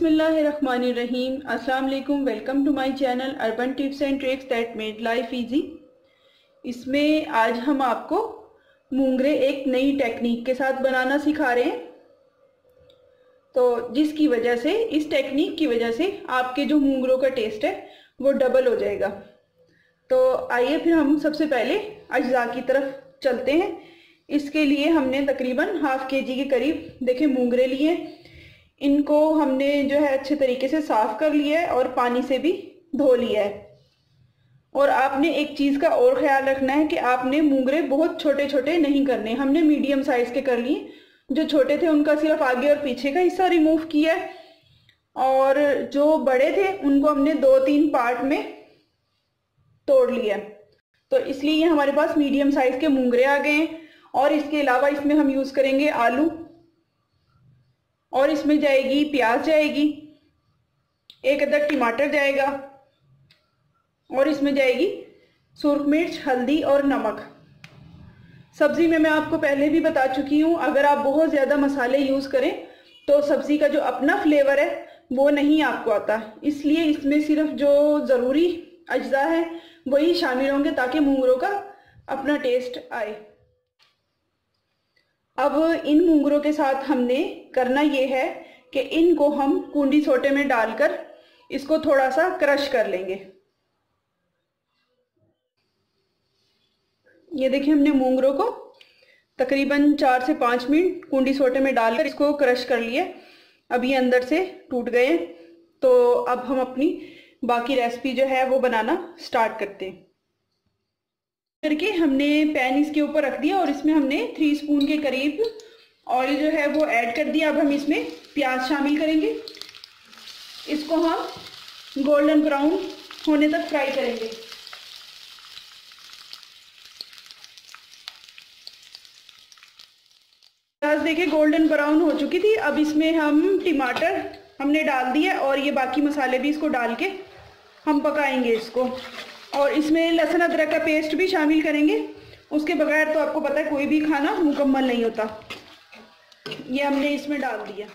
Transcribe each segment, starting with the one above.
बिसमीम अस्सलाम वालेकुम welcome to my channel urban tips and tricks that made life easy. इसमें आज हम आपको मूंगरे एक नई टेक्निक के साथ बनाना सिखा रहे हैं। तो जिसकी वजह से, इस टेक्निक की वजह से आपके जो मूंगरों का टेस्ट है, वो डबल हो जाएगा। तो आइए फिर हम सबसे पहले अज्जा की तरफ़ चलते हैं। इसके लिए हमने तकरीबन हाफ़ के जी के करीब, देखें, मूंगरे लिए इनको हमने जो है अच्छे तरीके से साफ़ कर लिया है और पानी से भी धो लिया है। और आपने एक चीज़ का और ख्याल रखना है कि आपने मूंगरे बहुत छोटे छोटे नहीं करने। हमने मीडियम साइज़ के कर लिए। जो छोटे थे उनका सिर्फ़ आगे और पीछे का हिस्सा रिमूव किया है। और जो बड़े थे, उनको हमने दो तीन पार्ट में तोड़ लिया तो इसलिए हमारे पास मीडियम साइज़ के मूंगरे आ गए हैं। और इसके अलावा इसमें हम यूज़ करेंगे आलू। और इसमें जाएगी प्याज जाएगी, एक अदर टमाटर जाएगा, और इसमें जाएगी सुरख मिर्च, हल्दी और नमक। सब्ज़ी में मैं आपको पहले भी बता चुकी हूँ, अगर आप बहुत ज़्यादा मसाले यूज़ करें तो सब्ज़ी का जो अपना फ्लेवर है, वो नहीं आपको आता। इसलिए इसमें सिर्फ़ जो ज़रूरी अज्जा है, वही शामिल होंगे, ताकि मूंगरों का अपना टेस्ट आए। अब इन मूंगरों के साथ हमने करना ये है कि इनको हम कुंडी सोटे में डालकर इसको थोड़ा सा क्रश कर लेंगे। ये देखिए हमने मूंगरों को तकरीबन चार से पाँच मिनट कुंडी सोटे में डालकर इसको क्रश कर लिए। अब ये अंदर से टूट गए तो अब हम अपनी बाकी रेसिपी जो है वो बनाना स्टार्ट करते हैं। करके हमने पैन इसके ऊपर रख दिया और इसमें हमने थ्री स्पून के करीब ऑयल जो है वो ऐड कर दिया। अब हम इसमें प्याज शामिल करेंगे। इसको हम गोल्डन ब्राउन होने तक फ्राई करेंगे। प्याज देखिए गोल्डन ब्राउन हो चुकी थी। अब इसमें हम टमाटर हमने डाल दिया और ये बाकी मसाले भी इसको डाल के हम पकाएँगे इसको। और इसमें लहसुन, अदरक का पेस्ट भी शामिल करेंगे। उसके बगैर तो आपको पता है, कोई भी खाना मुकम्मल नहीं होता। ये हमने इसमें डाल दिया।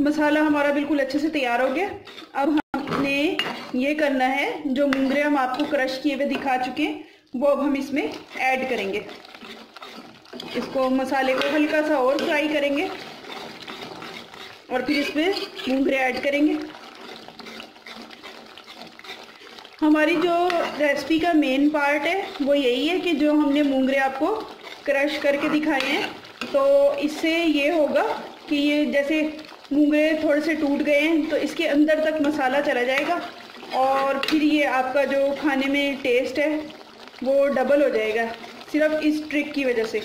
मसाला हमारा बिल्कुल अच्छे से तैयार हो गया। अब हमने ये करना है, जो मूंगरे हम आपको क्रश किए हुए दिखा चुके हैं, वो अब हम इसमें ऐड करेंगे। इसको मसाले को हल्का सा और फ्राई करेंगे और फिर इसमें मूंगरे ऐड करेंगे। हमारी जो रेसिपी का मेन पार्ट है, वो यही है कि जो हमने मूंगरे आपको क्रश करके दिखाए हैं। तो इससे ये होगा कि ये जैसे मूंगरे थोड़े से टूट गए हैं तो इसके अंदर तक मसाला चला जाएगा और फिर ये आपका जो खाने में टेस्ट है, वो डबल हो जाएगा। सिर्फ़ इस ट्रिक की वजह से।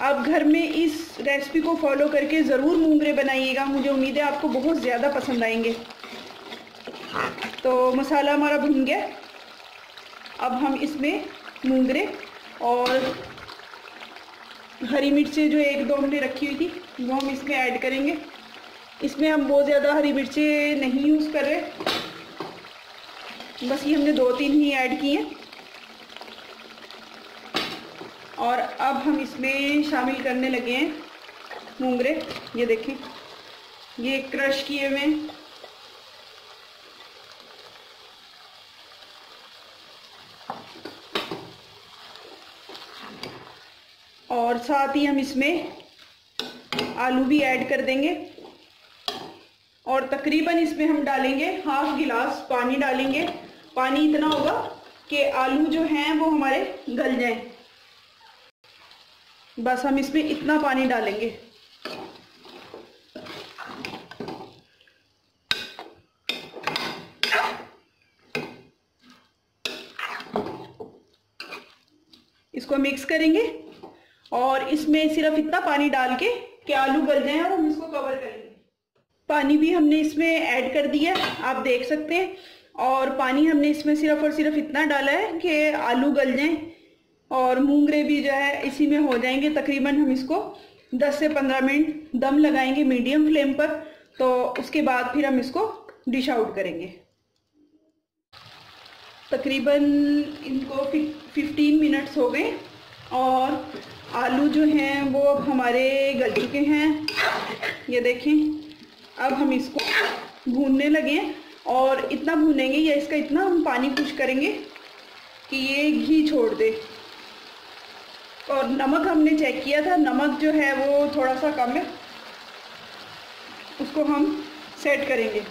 आप घर में इस रेसिपी को फॉलो करके ज़रूर मूंगरे बनाइएगा। मुझे उम्मीद है आपको बहुत ज़्यादा पसंद आएँगे। तो मसाला हमारा भुन गया। अब हम इसमें मूंगरे और हरी मिर्चें जो एक दो हमने रखी हुई थी, वो हम इसमें ऐड करेंगे। इसमें हम बहुत ज़्यादा हरी मिर्चें नहीं यूज़ कर रहे। बस ये हमने दो तीन ही ऐड किए हैं। और अब हम इसमें शामिल करने लगे हैं मूंगरे। ये देखें। ये क्रश किए हुए और साथ ही हम इसमें आलू भी ऐड कर देंगे। और तकरीबन इसमें हम डालेंगे हाफ़ गिलास पानी डालेंगे। पानी इतना होगा कि आलू जो हैं वो हमारे गल जाएँ। बस हम इसमें इतना पानी डालेंगे। इसको मिक्स करेंगे और इसमें सिर्फ़ इतना पानी डाल के कि आलू गल जाए और हम इसको कवर करेंगे। पानी भी हमने इसमें ऐड कर दिया, आप देख सकते हैं। और पानी हमने इसमें सिर्फ़ और सिर्फ़ इतना डाला है कि आलू गल जाएँ। और मूंगरे भी जो है, इसी में हो जाएँगे। तकरीबन हम इसको 10 से 15 मिनट दम लगाएँगे मीडियम फ्लेम पर तो उसके बाद फिर हम इसको डिश आउट करेंगे। तकरीबन इनको 15 मिनट्स हो गए और आलू जो हैं, वो अब हमारे गल चुके हैं। ये देखें, अब हम इसको भूनने लगे और इतना भूनेंगे या इसका इतना हम पानी खुश करेंगे कि ये घी छोड़ दे। और नमक हमने चेक किया था, नमक जो है वो थोड़ा सा कम है। उसको हम सेट करेंगे।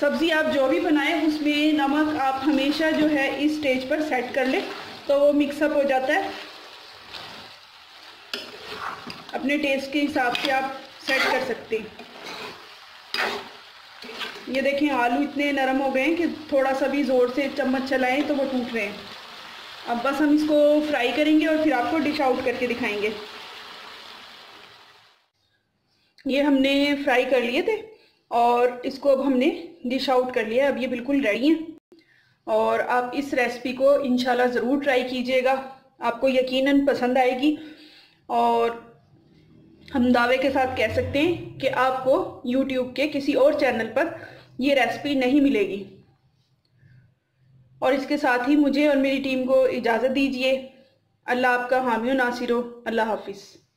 सब्ज़ी आप जो भी बनाएँ, उसमें नमक आप हमेशा जो है इस स्टेज पर सेट कर लें तो वो मिक्सअप हो जाता है। अपने टेस्ट के हिसाब से आप सेट कर सकते हैं। ये देखें, आलू इतने नरम हो गए हैं कि थोड़ा सा भी ज़ोर से चम्मच चलाएँ तो वो टूट रहे हैं। अब बस हम इसको फ्राई करेंगे और फिर आपको डिश आउट करके दिखाएँगे। ये हमने फ्राई कर लिए थे और इसको अब हमने डिश आउट कर लिया अब ये बिल्कुल रेडी है। और आप इस रेसिपी को इंशाल्लाह ज़रूर ट्राई कीजिएगा। आपको यकीनन पसंद आएगी। और हम दावे के साथ कह सकते हैं कि आपको यूट्यूब के किसी और चैनल पर ये रेसिपी नहीं मिलेगी। और इसके साथ ही मुझे और मेरी टीम को इजाज़त दीजिए। अल्लाह आपका हामी नासिर हो। अल्लाह हाफिज़।